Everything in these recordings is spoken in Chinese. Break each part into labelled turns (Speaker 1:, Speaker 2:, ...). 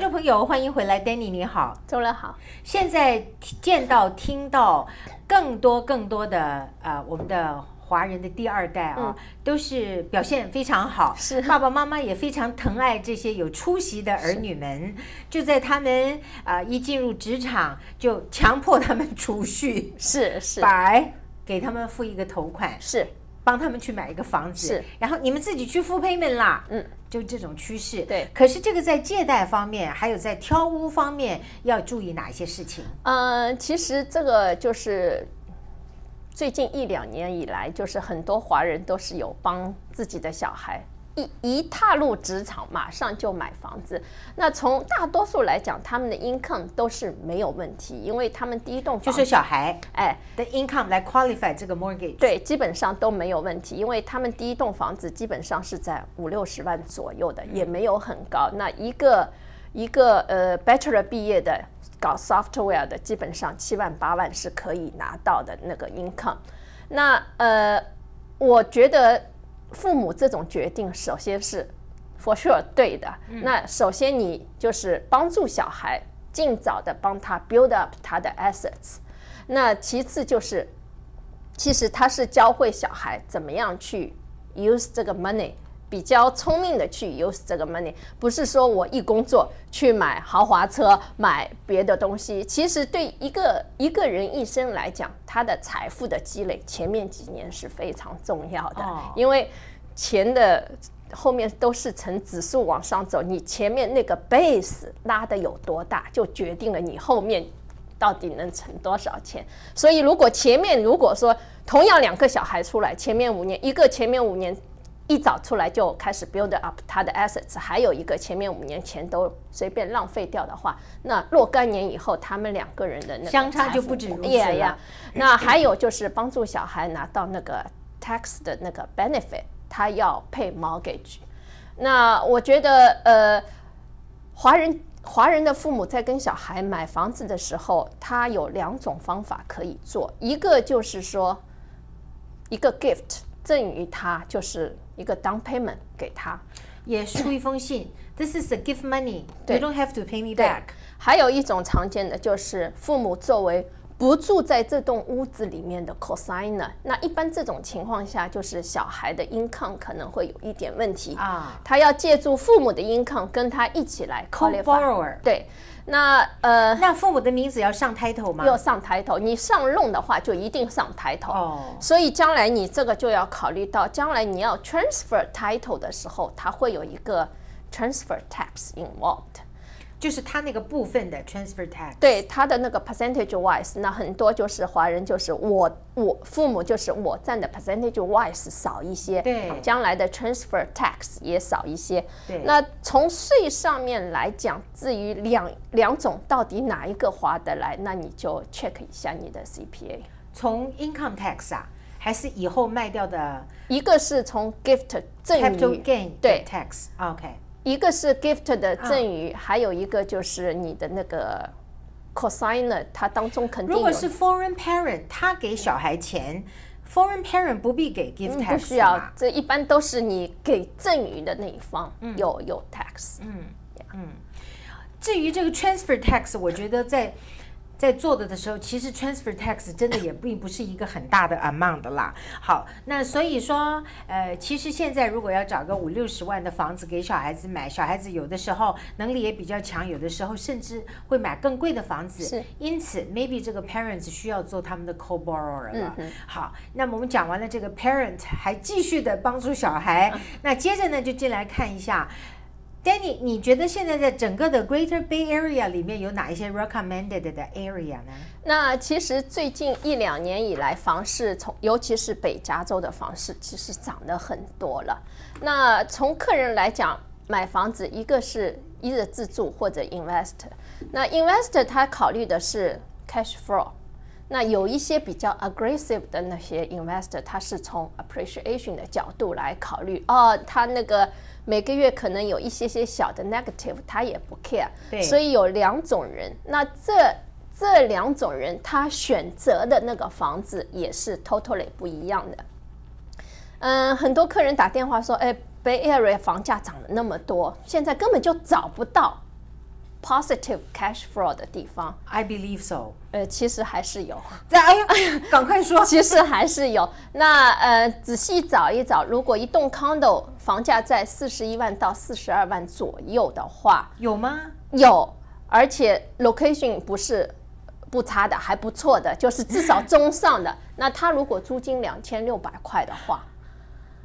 Speaker 1: 观众朋友，欢迎回来，Danny 你好，
Speaker 2: 周乐好。
Speaker 1: 现在见到、听到更多、更多的呃，我们的华人的第二代啊，都是表现非常好，
Speaker 2: 是。
Speaker 1: 爸爸妈妈也非常疼爱这些有出息的儿女们，就在他们啊一进入职场，就强迫他们储蓄，
Speaker 2: 是是。
Speaker 1: 百给他们付一个头款，
Speaker 2: 是
Speaker 1: 帮他们去买一个房子，
Speaker 2: 是
Speaker 1: 然后你们自己去付 payment 啦，
Speaker 2: 嗯，
Speaker 1: 就这种趋势。
Speaker 2: 对
Speaker 1: 可是这个在借贷方面，还有在挑屋方面，要注意哪一些事情？
Speaker 2: 嗯，其实这个就是最近一两年以来，就是很多华人都是有帮自己的小孩一一踏入职场，马上就买房子。那从大多数来讲，他们的 income 都是没有问题，因为他们第一栋
Speaker 1: 就是，小孩
Speaker 2: 哎，
Speaker 1: 的 income 来 qualify 这个 mortgage。
Speaker 2: 对，基本上都没有问题，因为他们第一栋房子基本上是在五六十万左右的，也没有很高。那一个一个呃 bachelor 毕业的搞 software 的，基本上七万八万是可以拿到的那个 income。那呃，我觉得父母这种决定，首先是 for sure 对的。那首先你就是帮助小孩尽早的帮他 build up 他的 assets。那其次就是其实他是教会小孩怎么样去 use 这个 money，比较聪明的去 use 这个 money，不是说我一工作去买豪华车、买别的东西。其实对一个一个人一生来讲，他的财富的积累前面几年是非常重要的，
Speaker 1: 哦
Speaker 2: 因为钱的。后面都是呈指数往上走，你前面那个 base 拉的有多大，就决定了你后面到底能存多少钱。所以如果前面如果说同样两个小孩出来，前面五年一个前面五年一早出来就开始 build up 他的 assets，还有一个前面五年前都随便浪费掉的话，那若干年以后他们两个人的那个
Speaker 1: 相差就不止如此了。
Speaker 2: 呀呀那还有就是帮助小孩拿到那个 tax 的那个 benefit，他要 pay mortgage。那我觉得呃，华人华人的父母在跟小孩买房子的时候，他有两种方法可以做，一个就是说一个 gift 赠予他，就是一个 down payment 给他。
Speaker 1: 也出一封信，This is a gift money. You
Speaker 2: 对
Speaker 1: don't have to pay me back.
Speaker 2: 还有一种常见的就是父母作为不住在这栋屋子里面的 cosigner，那一般这种情况下，就是小孩的 income 可能会有一点问题
Speaker 1: 啊，
Speaker 2: 他要借助父母的 income 跟他一起来 qualify。
Speaker 1: Co-borrower
Speaker 2: 对，那呃
Speaker 1: 那父母的名字要上 title 吗？
Speaker 2: 要上抬头，你上 loan 的话就一定上抬头。
Speaker 1: 哦
Speaker 2: 所以将来你这个就要考虑到，将来你要 transfer title 的时候，它会有一个 transfer tax involved。
Speaker 1: 就是他那个部分的 transfer tax。
Speaker 2: 对它的那个 percentage wise，那很多就是华人就是我我父母就是我占的 percentage wise 少一些，
Speaker 1: 对
Speaker 2: 将来的 transfer tax 也少一些。
Speaker 1: 对
Speaker 2: 那从税上面来讲，至于两两种到底哪一个划得来，那你就 check 一下你的 CPA。
Speaker 1: 从 income tax 啊，还是以后卖掉的
Speaker 2: 一个是从 gift 赠
Speaker 1: capital，gain
Speaker 2: 对
Speaker 1: tax。OK。
Speaker 2: 一个是 gift 的赠
Speaker 1: 嗯
Speaker 2: 予，还有一个就是你的那个 cosigner，它当中肯定有
Speaker 1: 如果是 foreign parent，他给小孩钱，foreign parent 不必给 gift
Speaker 2: 嗯
Speaker 1: tax
Speaker 2: 不需要，这一般都是你给赠与的那一方
Speaker 1: 嗯。
Speaker 2: 有有 tax。嗯嗯。
Speaker 1: 至于这个 transfer tax，我觉得在在做的的时候，其实 transfer tax 真的也并不是一个很大的 amount 的啦。好，那所以说，呃，其实现在如果要找个五六十万的房子给小孩子买，小孩子有的时候能力也比较强，有的时候甚至会买更贵的房子。
Speaker 2: 是，
Speaker 1: 因此 maybe 这个 parents 需要做他们的 co-borrower 了。
Speaker 2: 嗯
Speaker 1: 好，那么我们讲完了这个 parent，还继续的帮助小孩。
Speaker 2: 嗯
Speaker 1: 那接着呢，就进来看一下。Danny，你觉得现在在整个的 Greater Bay Area 里面有哪一些 recommended 的 area 呢？
Speaker 2: 那其实最近一两年以来，房市从尤其是北加州的房市，其实涨得很多了。那从客人来讲，买房子一个是一个自住或者 invest。那 invest 他考虑的是 cash flow。那有一些比较 aggressive 的那些 investor，他是从 appreciation 的角度来考虑，哦，他那个每个月可能有一些些小的 negative，他也不 care。
Speaker 1: 对
Speaker 2: 所以有两种人，那这这两种人他选择的那个房子也是 totally 不一样的。嗯，很多客人打电话说，哎，Bay Area 房价涨了那么多，现在根本就找不到 positive cash flow 的地方
Speaker 1: ，I believe so。
Speaker 2: 呃，其实还是有。
Speaker 1: 在哎呀，赶快说。
Speaker 2: 其实还是有。那呃，仔细找一找，如果一栋 condo 房价在四十一万到四十二万左右的话，
Speaker 1: 有吗？
Speaker 2: 有，而且 location 不是不差的，还不错的，就是至少中上的。那它如果租金两千六百块的话，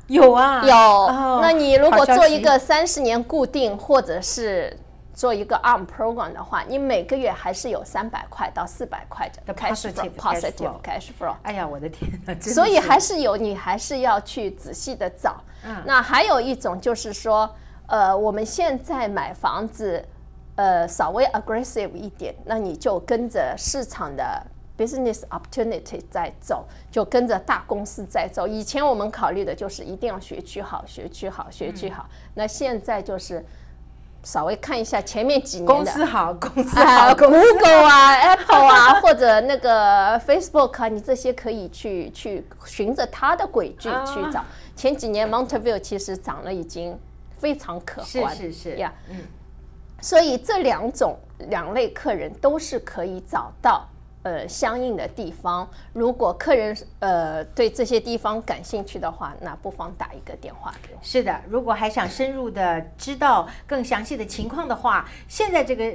Speaker 1: 有啊，
Speaker 2: 有。
Speaker 1: 哦
Speaker 2: 那你如果做一个三十年固定，或者是做一个 ARM program 的话，你每个月还是有三百块到四百块的 cash
Speaker 1: positive
Speaker 2: flow
Speaker 1: cash
Speaker 2: positive
Speaker 1: flow
Speaker 2: cash flow。
Speaker 1: 哎呀，我的天哪！
Speaker 2: 所以还是有，你还是要去仔细的找。
Speaker 1: 嗯
Speaker 2: 那还有一种就是说，呃，我们现在买房子，呃，稍微 aggressive 一点，那你就跟着市场的 business opportunity 在走，就跟着大公司在走。以前我们考虑的就是一定要学区好，学区好，学区好。那现在就是稍微看一下前面几年
Speaker 1: 公司好，公司
Speaker 2: 啊
Speaker 1: 好
Speaker 2: ，，Google 啊，Apple 啊，或者那个 Facebook 啊，你这些可以去去循着它的轨迹去找。前几年 Mountview 其实涨了，已经非常可观，
Speaker 1: 是是是。
Speaker 2: 呀。
Speaker 1: 嗯。
Speaker 2: 所以这两种两类客人都是可以找到呃相应的地方。如果客人呃对这些地方感兴趣的话，那不妨打一个电话。
Speaker 1: 是的，如果还想深入的知道更详细的情况的话，现在这个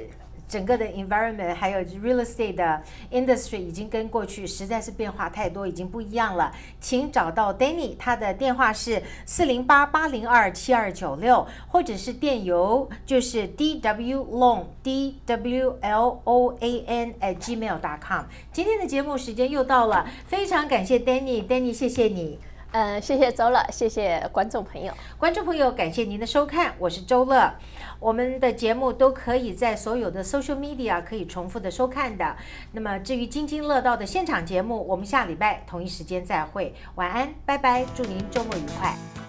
Speaker 1: 整个的 environment 还有 real estate 的 industry 已经跟过去实在是变化太多，已经不一样了。请找到 Danny，他的电话是四零八八零二七二九六，或者是电邮就是 d w loan d w l o a n at gmail.com。今天的节目时间又到了，非常感谢 Danny，Danny 谢谢你。
Speaker 2: 嗯，谢谢周乐，谢谢观众朋友。
Speaker 1: 观众朋友，感谢您的收看，我是周乐。我们的节目都可以在所有的 social media 可以重复的收看的。那么至于津津乐道的现场节目，我们下礼拜同一时间再会。晚安，拜拜，祝您周末愉快。